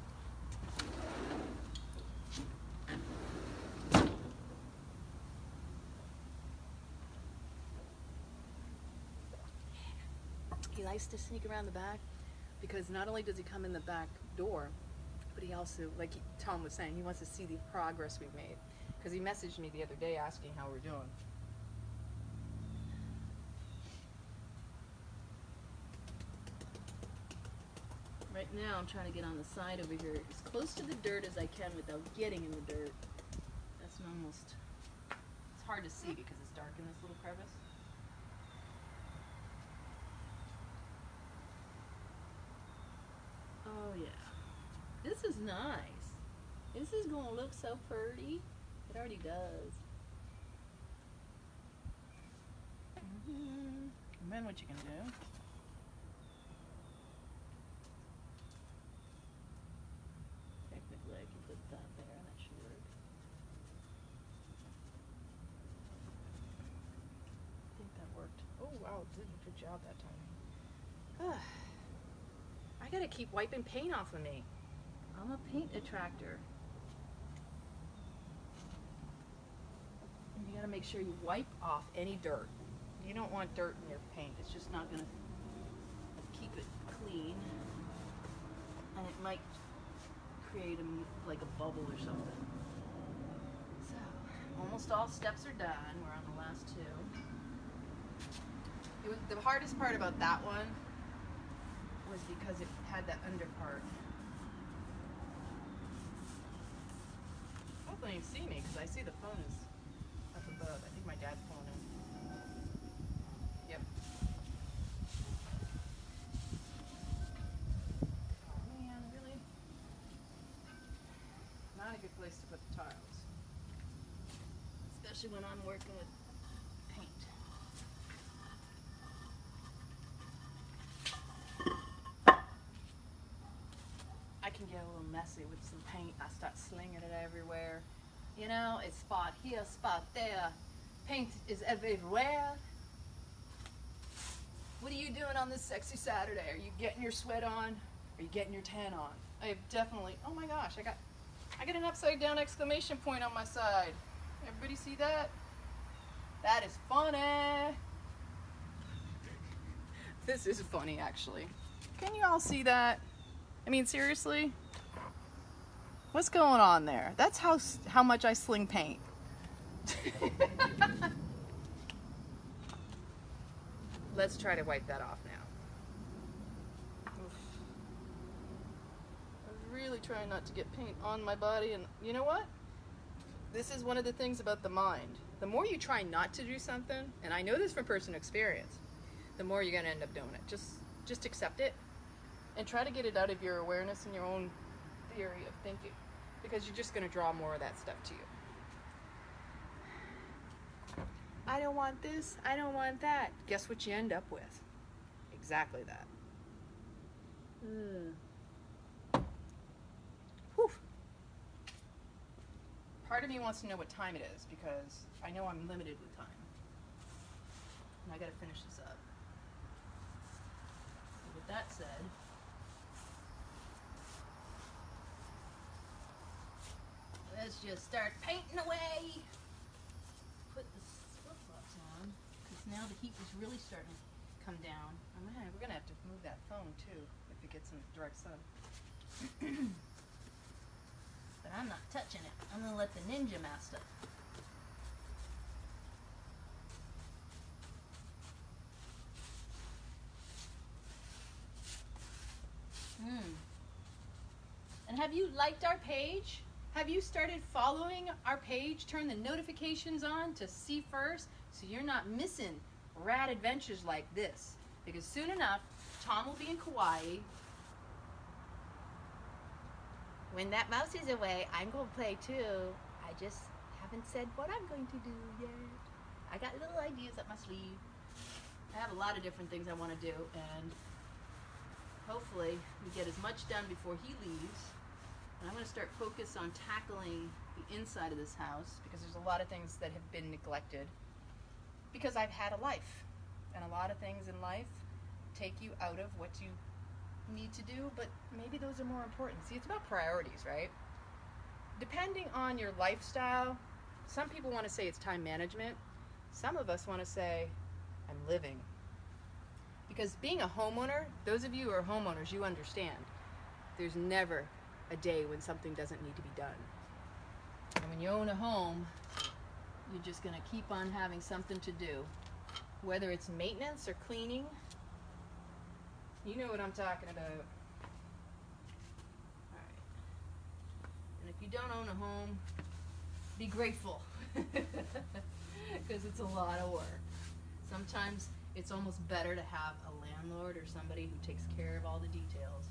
He likes to sneak around the back because not only does he come in the back door, but he also, like Tom was saying, he wants to see the progress we've made. Because he messaged me the other day asking how we're doing. Right now, I'm trying to get on the side over here as close to the dirt as I can without getting in the dirt. That's almost. It's hard to see because it's dark in this little crevice. Oh, yeah. This is nice. This is going to look so pretty. It already does. Mm-hmm. And then what you can do? Technically, I can put that there and that should work. I think that worked. Oh wow, did a good job that time. I gotta keep wiping paint off of me. I'm a paint attractor. And you gotta make sure you wipe off any dirt. You don't want dirt in your paint. It's just not gonna keep it clean. And it might create a, like a bubble or something. So, almost all steps are done. We're on the last two. It was, the hardest part about that one was because it had that under part. Hopefully you can see me because I see the phone is up above. I think my dad's pulling in. Yep. Oh man, really? Not a good place to put the tiles. Especially when I'm working with paint. I can get a little messy with some paint. I start slinging it everywhere. You know, it's spot here, spot there. Paint is everywhere. What are you doing on this sexy Saturday? Are you getting your sweat on? Are you getting your tan on? I have definitely. Oh my gosh, I got, I got an upside down exclamation point on my side. Everybody see that? That is funny. This is funny, actually. Can you all see that? I mean, seriously? What's going on there? That's how how much I sling paint. Let's try to wipe that off now. Oof. I was really trying not to get paint on my body, and you know what? This is one of the things about the mind. The more you try not to do something, and I know this from personal experience, the more you're gonna end up doing it. Just just accept it and try to get it out of your awareness and your own theory of thinking because you're just going to draw more of that stuff to you. I don't want this, I don't want that. Guess what you end up with? Exactly that. Hmm. Whew. Part of me wants to know what time it is because I know I'm limited with time. And I got to finish this up. So with that said, let's just start painting away. Put the flip flops on because now the heat is really starting to come down. I'm gonna, we're gonna have to move that phone too if it gets some direct sun. But I'm not touching it. I'm gonna let the ninja master. Hmm. And have you liked our page? Have you started following our page? Turn the notifications on to see first so you're not missing rad adventures like this. Because soon enough, Tom will be in Kauai. When that mouse is away, I'm gonna play too. I just haven't said what I'm going to do yet. I got little ideas up my sleeve. I have a lot of different things I want to do, and hopefully we get as much done before he leaves. And I'm going to start focus on tackling the inside of this house because there's a lot of things that have been neglected. Because I've had a life, and a lot of things in life take you out of what you need to do, but maybe those are more important. See, it's about priorities, right? Depending on your lifestyle, some people want to say it's time management. Some of us want to say, I'm living. Because being a homeowner, those of you who are homeowners, you understand. There's never a day when something doesn't need to be done. And when you own a home, you're just going to keep on having something to do. Whether it's maintenance or cleaning, you know what I'm talking about. And if you don't own a home, be grateful. Because it's a lot of work. Sometimes it's almost better to have a landlord or somebody who takes care of all the details.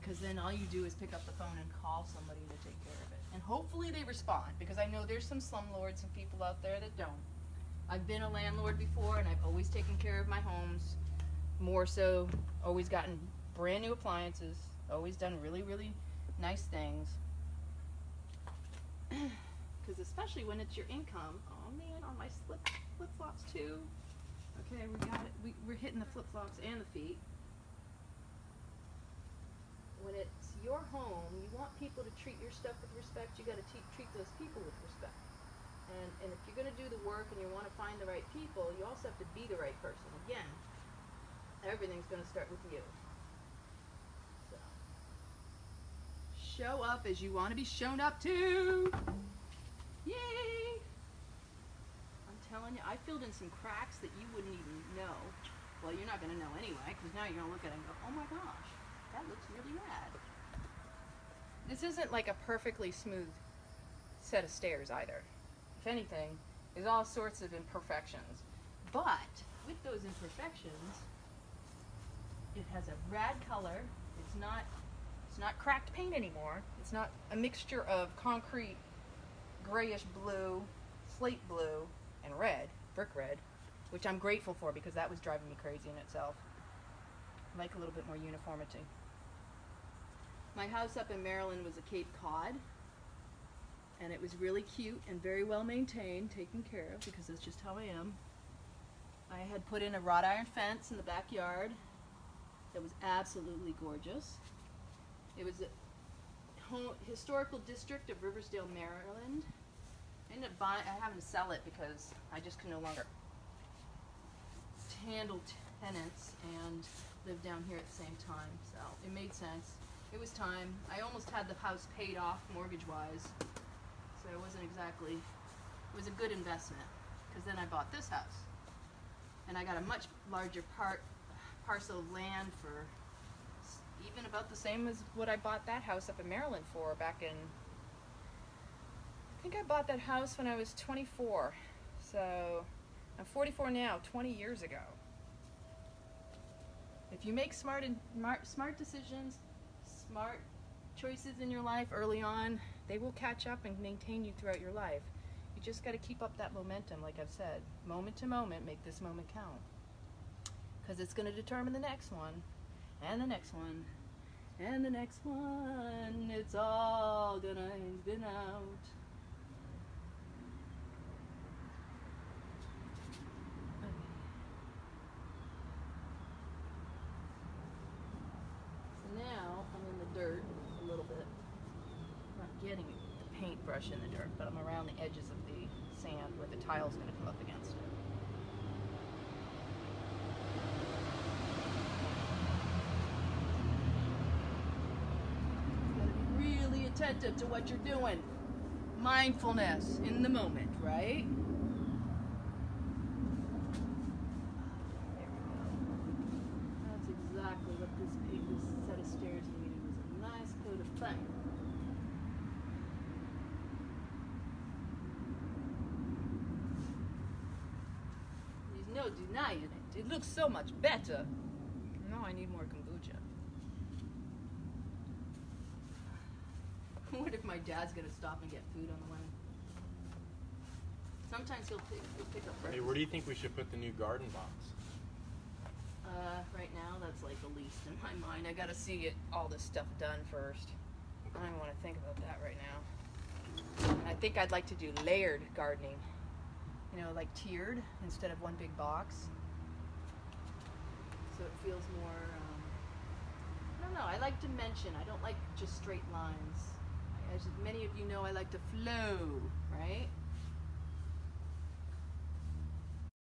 Because then all you do is pick up the phone and call somebody to take care of it. And hopefully they respond, because I know there's some slumlords and people out there that don't. I've been a landlord before, and I've always taken care of my homes. More so, always gotten brand new appliances, always done really, really nice things. Because especially when it's your income. Oh man, on my slip flip flops too. Okay, we got it. We, we're hitting the flip flops and the feet. When it's your home, you want people to treat your stuff with respect. You got to treat those people with respect. And and if you're gonna do the work and you want to find the right people, you also have to be the right person. Again, everything's gonna start with you. So show up as you want to be shown up to. Yay! I'm telling you, I filled in some cracks that you wouldn't even know. Well, you're not going to know anyway, because now you're going to look at it and go, oh my gosh, that looks really rad. This isn't like a perfectly smooth set of stairs either. If anything, there's all sorts of imperfections. But with those imperfections, it has a rad color. It's not it's not cracked paint anymore. It's not a mixture of concrete grayish blue, slate blue, and red, brick red, which I'm grateful for because that was driving me crazy in itself. I like a little bit more uniformity. My house up in Maryland was a Cape Cod, and it was really cute and very well maintained, taken care of because that's just how I am. I had put in a wrought iron fence in the backyard that was absolutely gorgeous. It was a historical district of Riversdale, Maryland. I ended up buying, I having to sell it because I just could no longer handle tenants and live down here at the same time. So it made sense. It was time. I almost had the house paid off mortgage wise. So it wasn't exactly, it was a good investment because then I bought this house. And I got a much larger part, parcel of land for even about the same as what I bought that house up in Maryland for back in I think I bought that house when I was 24. So I'm 44 now, 20 years ago. If you make smart and smart, smart decisions, smart choices in your life early on, they will catch up and maintain you throughout your life. You just got to keep up that momentum, like I've said. Moment to moment, make this moment count. Because it's going to determine the next one, and the next one, and the next one. It's all going to even out. brush in the dirt, but I'm around the edges of the sand where the tile's going to come up against it. really attentive to what you're doing. Mindfulness in the moment, right? No, I need more kombucha. what if my dad's gonna stop and get food on the way? Sometimes he'll pick, he'll pick up breakfast. Hey, where do you think we should put the new garden box? Uh, right now, that's like the least in my mind. I gotta see it, all this stuff done first. I don't want to think about that right now. And I think I'd like to do layered gardening. You know, like tiered instead of one big box. So it feels more. Um, I don't know. I like dimension. I don't like just straight lines. As many of you know, I like to flow, right?